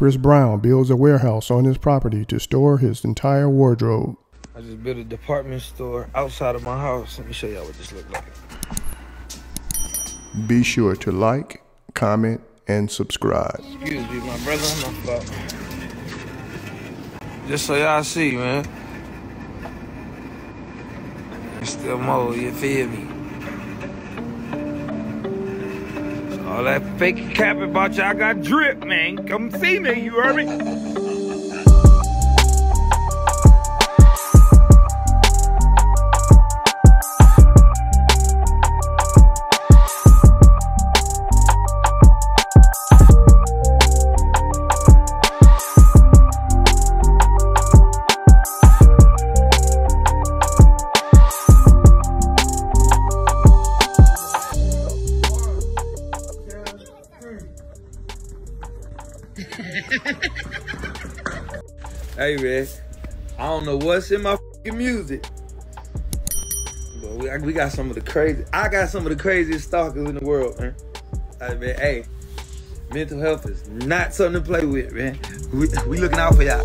Chris Brown builds a warehouse on his property to store his entire wardrobe. I just built a department store outside of my house. Let me show y'all what this look like. Be sure to like, comment, and subscribe. Excuse me, my brother, my fault. Just so y'all see, man. There's still more, you feel me? All that fake cap about y'all got drip, man. Come see me, you heard me? Hey man, I don't know what's in my music, but we, we got some of the crazy. I got some of the craziest stalkers in the world, man. Hey man, hey, mental health is not something to play with, man. We, we looking out for y'all.